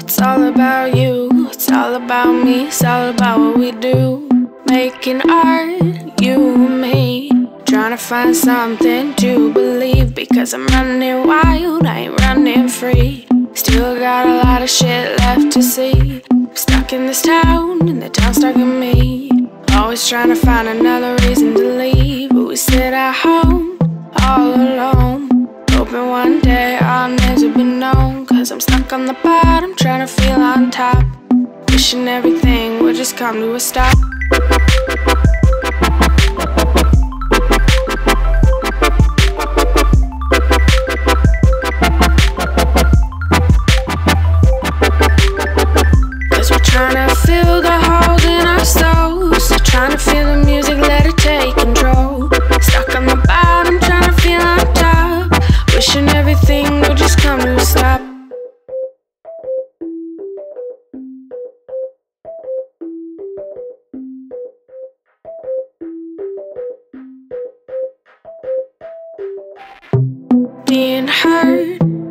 it's all about you. It's all about me, it's all about what we do. Making art, you and me. Trying to find something to believe because I'm running wild, I ain't running free. Still got a lot of shit left to see. I'm stuck in this town, and the town's stuck in me. Always trying to find another reason to leave, but we sit at home all alone. Hoping one day I'll I'm stuck on the bottom, trying to feel on top. Wishing everything would just come to a stop. Cause we're trying to fill the holes in our souls. Trying to feel the music, let it take control. Stuck on the bottom, trying to feel on top. Wishing everything would just come to a stop.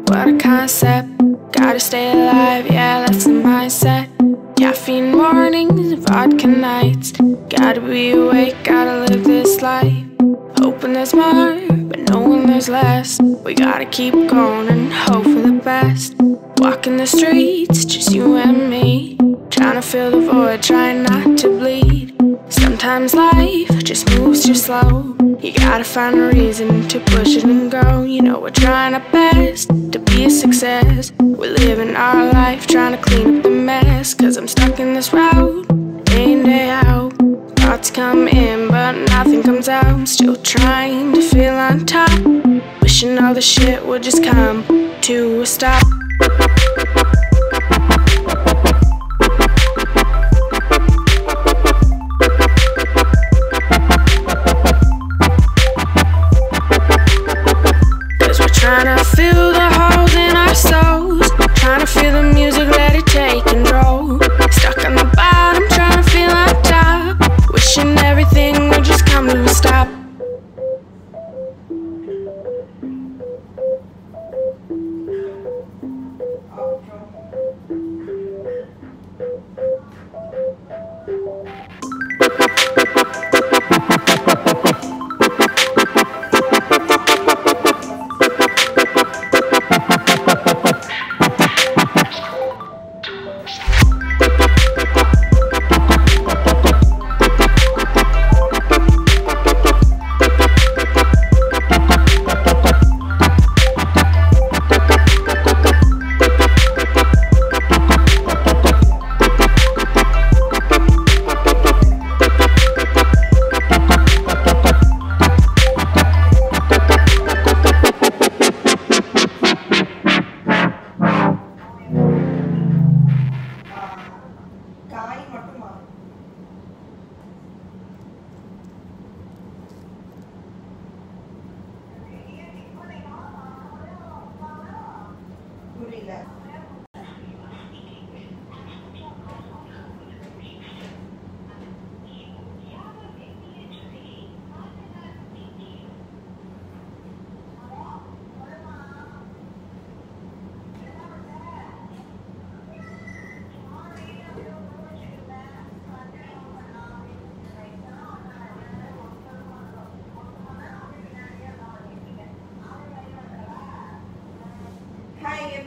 What a concept. Gotta stay alive, yeah, that's the mindset. Caffeine mornings, vodka nights. Gotta be awake, gotta live this life. Hoping there's more, but knowing there's less. We gotta keep going and hope for the best. Walking the streets, just you and me. Trying to fill the void, trying not to bleed. Sometimes life just moves too slow. You gotta find a reason to push it and go. You know, we're trying our best to be a success. We're living our life trying to clean up the mess. Cause I'm stuck in this route, day in, day out. Thoughts come in, but nothing comes out. I'm still trying to feel on top. Wishing all the shit would just come to a stop.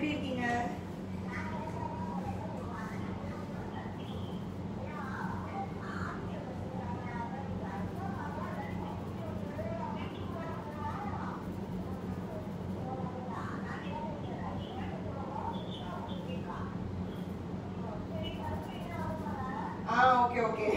எப்படி இருக்கீங்க ஆ okay okay